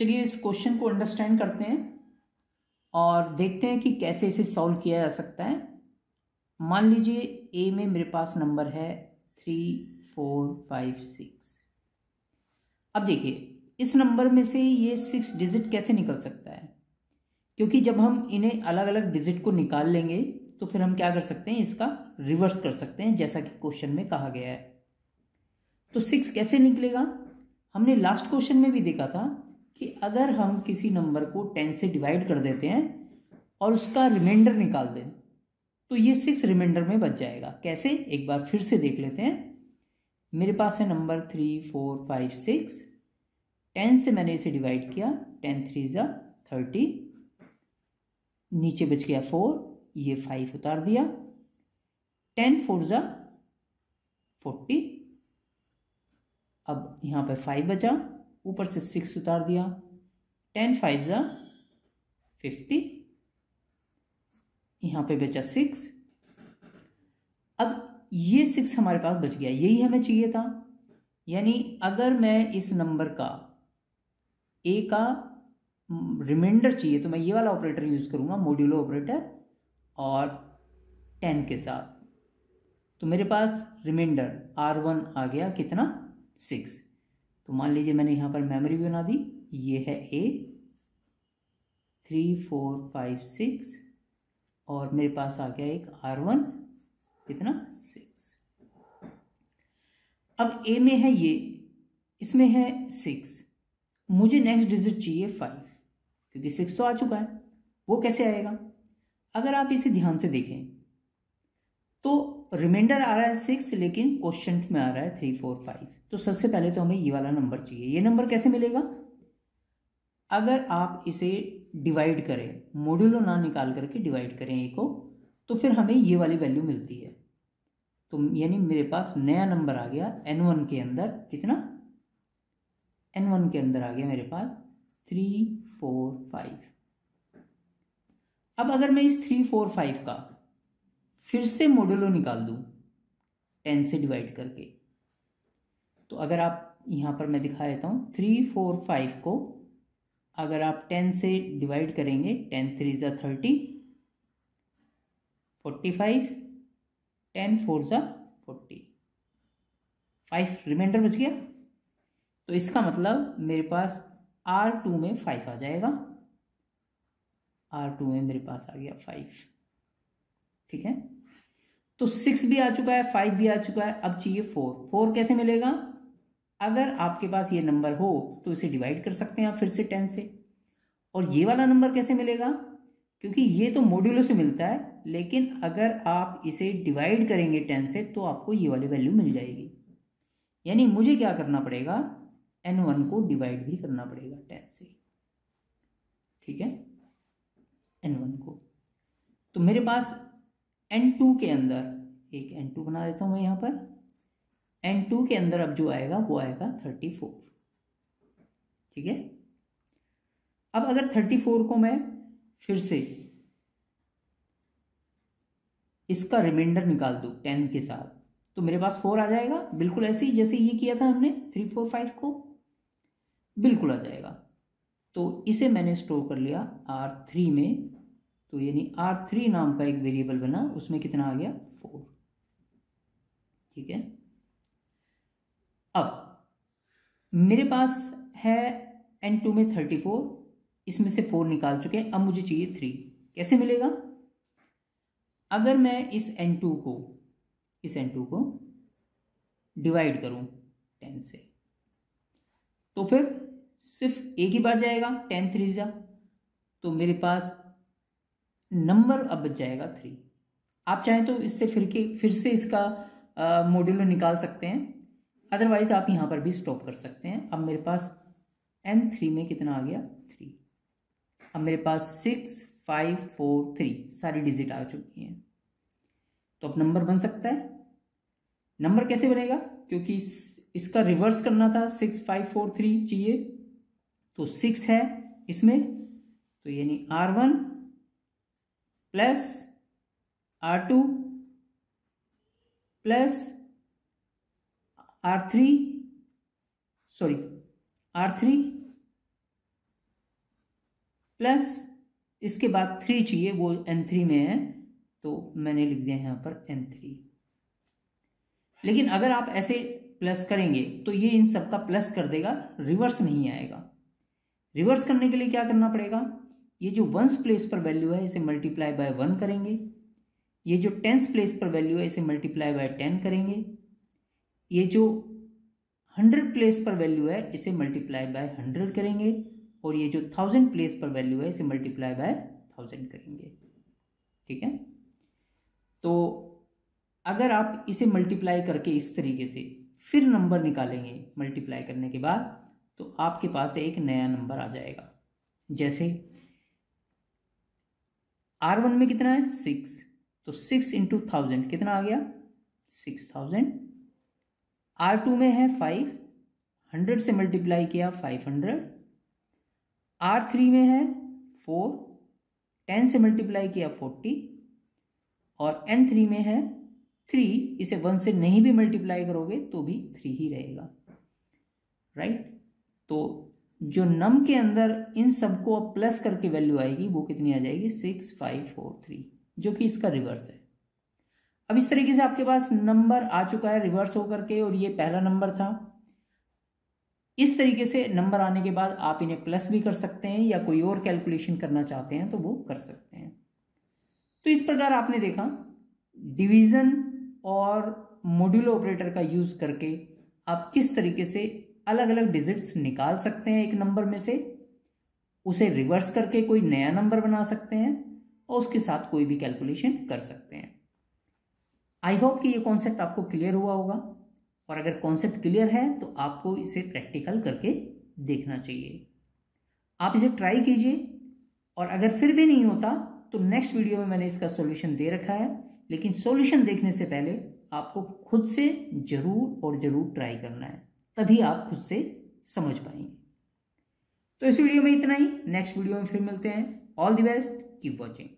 चलिए इस क्वेश्चन को अंडरस्टैंड करते हैं और देखते हैं कि कैसे इसे सॉल्व किया जा सकता है। मान लीजिए ए में मेरे पास नंबर है थ्री फोर फाइव सिक्स अब देखिए, इस नंबर में से ये सिक्स डिजिट कैसे निकल सकता है? क्योंकि जब हम इन्हें अलग अलग डिजिट को निकाल लेंगे तो फिर हम क्या कर सकते हैं, इसका रिवर्स कर सकते हैं, जैसा कि क्वेश्चन में कहा गया है। तो सिक्स कैसे निकलेगा? हमने लास्ट क्वेश्चन में भी देखा था कि अगर हम किसी नंबर को टेन से डिवाइड कर देते हैं और उसका रिमाइंडर निकाल दें तो ये सिक्स रिमाइंडर में बच जाएगा। कैसे? एक बार फिर से देख लेते हैं। मेरे पास है number three four five six ten से मैंने इसे डिवाइड किया। टेन थ्री ज़ा थर्टी नीचे बच गया फोर ये फाइव उतार दिया। टेन फोर ज़ा फोर्टी अब यहाँ पर फाइव बचा। ऊपर से सिक्स उतार दिया। टेन फाइव ज़ा फिफ्टी यहाँ पे बचा सिक्स अब ये सिक्स हमारे पास बच गया। यही हमें चाहिए था। यानी अगर मैं इस नंबर का ए का रिमाइंडर चाहिए तो मैं ये वाला ऑपरेटर यूज़ करूँगा मोड्यूलो ऑपरेटर और टेन के साथ। तो मेरे पास रिमाइंडर आर वन आ गया कितना? सिक्स तो मान लीजिए मैंने यहाँ पर मेमोरी बना दी, ये है A three four five six और मेरे पास आ गया एक आर वन कितना? सिक्स अब ए में है ये, इसमें है सिक्स मुझे नेक्स्ट डिजिट चाहिए फाइव क्योंकि सिक्स तो आ चुका है, वो कैसे आएगा? अगर आप इसे ध्यान से देखें तो रिमाइंडर आ रहा है सिक्स लेकिन क्वेश्चन में आ रहा है थ्री फोर फाइव तो सबसे पहले तो हमें ये वाला नंबर चाहिए। ये नंबर कैसे मिलेगा? अगर आप इसे डिवाइड करें मोड्यूलो ना निकाल करके डिवाइड करें ए को तो फिर हमें ये वाली वैल्यू मिलती है। तो यानी मेरे पास नया नंबर आ गया एन वन के अंदर। कितना? एन वन के अंदर आ गया मेरे पास थ्री फोर फाइव अब अगर मैं इस थ्री फोर फाइव का फिर से मोडुलो निकाल दूँ टेन से डिवाइड करके। तो अगर आप, यहाँ पर मैं दिखा देता हूँ थ्री फोर फाइव को अगर आप टेन से डिवाइड करेंगे टेन थ्री ज़ा thirty forty five ten four ज़ा फोर्टी फाइव रिमाइंडर बच गया। तो इसका मतलब मेरे पास आर टू में फाइव आ जाएगा। आर टू में मेरे पास आ गया फाइव ठीक है? तो सिक्स भी आ चुका है फाइव भी आ चुका है, अब चाहिए फोर फोर कैसे मिलेगा? अगर आपके पास ये नंबर हो तो इसे डिवाइड कर सकते हैं आप फिर से टेन से. और ये वाला नंबर कैसे मिलेगा? क्योंकि ये तो मॉड्यूलो से मिलता है, लेकिन अगर आप इसे डिवाइड करेंगे टेन से तो आपको ये वाली वैल्यू मिल जाएगी. यानी मुझे क्या करना पड़ेगा? एन वन को डिवाइड भी करना पड़ेगा टेन से. ठीक है? एन वन को. तो मेरे पास एन टू के अंदर, एक एन टू बना देता हूँ मैं यहाँ पर। एन टू के अंदर अब जो आएगा, वो आएगा थर्टी फोर ठीक है? अब अगर थर्टी फोर को मैं फिर से इसका रिमाइंडर निकाल दूँ टेन के साथ तो मेरे पास फोर आ जाएगा। बिल्कुल ऐसे ही जैसे ये किया था हमने थ्री फोर फाइव को, बिल्कुल आ जाएगा। तो इसे मैंने स्टोर कर लिया आर थ्री में। तो यानी आर थ्री नाम का एक वेरिएबल बना, उसमें कितना आ गया? फोर ठीक है? अब, मेरे पास है एन टू में थर्टी फोर इसमें से फोर निकाल चुके हैं, अब मुझे चाहिए थ्री कैसे मिलेगा? अगर मैं इस एन टू को, इस एन टू को डिवाइड करूँ टेन से तो फिर सिर्फ़ एक ही बार जाएगा टेन थ्री जा तो मेरे पास नंबर अब बच जाएगा थ्री आप चाहें तो इससे फिर के, फिर से इसका मॉड्यूलो निकाल सकते हैं। अदरवाइज़ आप यहाँ पर भी स्टॉप कर सकते हैं। अब मेरे पास एन थ्री में कितना आ गया? थ्री अब मेरे पास सिक्स फाइव फोर थ्री सारी डिजिट आ चुकी हैं। तो अब नंबर बन सकता है। नंबर कैसे बनेगा? क्योंकि इसका रिवर्स करना था। सिक्स फाइव फोर थ्री चाहिए। तो सिक्स है इसमें। तो यानी R one plus R two plus R three, sorry, R three plus इसके बाद थ्री चाहिए, वो एन थ्री में है तो मैंने लिख दिया यहाँ पर एन थ्री। लेकिन अगर आप ऐसे प्लस करेंगे तो ये इन सब का प्लस कर देगा, रिवर्स नहीं आएगा। रिवर्स करने के लिए क्या करना पड़ेगा? ये जो वंस प्लेस पर वैल्यू है, इसे मल्टीप्लाई बाय वन करेंगे। ये जो टेंस प्लेस पर वैल्यू है, इसे मल्टीप्लाई बाय टेन करेंगे। ये जो हंड्रेड प्लेस पर वैल्यू है, इसे मल्टीप्लाई बाय हंड्रेड करेंगे। और ये जो थाउज़ेंड प्लेस पर वैल्यू है, इसे मल्टीप्लाई बाय थाउज़ेंड करेंगे। ठीक है? तो अगर आप इसे मल्टीप्लाई करके इस तरीके से फिर नंबर निकालेंगे मल्टीप्लाई करने के बाद तो आपके पास एक नया नंबर आ जाएगा। जैसे आर वन में कितना है? सिक्स तो सिक्स इंटू थाउज़ेंड कितना आ गया? सिक्स थाउज़ेंड आर टू में है फाइव हंड्रेड से मल्टीप्लाई किया फाइव हंड्रेड आर थ्री में है फोर टेन से मल्टीप्लाई किया फोर्टी और एन थ्री में है थ्री इसे वन से नहीं भी मल्टीप्लाई करोगे तो भी थ्री ही रहेगा. Right right? तो जो नम के अंदर इन सबको अब प्लस करके वैल्यू आएगी, वो कितनी आ जाएगी? सिक्स फाइव फोर थ्री जो कि इसका रिवर्स है। अब इस तरीके से आपके पास नंबर आ चुका है रिवर्स होकर के, और ये पहला नंबर था। इस तरीके से नंबर आने के बाद आप इन्हें प्लस भी कर सकते हैं, या कोई और कैलकुलेशन करना चाहते हैं तो वो कर सकते हैं। तो इस प्रकार आपने देखा डिवीज़न और मॉड्यूल ऑपरेटर का यूज़ करके आप किस तरीके से अलग अलग डिजिट्स निकाल सकते हैं एक नंबर में से। उसे रिवर्स करके कोई नया नंबर बना सकते हैं और उसके साथ कोई भी कैलकुलेशन कर सकते हैं। आई होप कि ये कॉन्सेप्ट आपको क्लियर हुआ होगा। और अगर कॉन्सेप्ट क्लियर है तो आपको इसे प्रैक्टिकल करके देखना चाहिए। आप इसे ट्राई कीजिए। और अगर फिर भी नहीं होता तो नेक्स्ट वीडियो में मैंने इसका सॉल्यूशन दे रखा है। लेकिन सॉल्यूशन देखने से पहले आपको खुद से ज़रूर और ज़रूर ट्राई करना है। तभी आप खुद से समझ पाएँगे। तो इस वीडियो में इतना ही। नेक्स्ट वीडियो में फिर मिलते हैं। All the best keep watching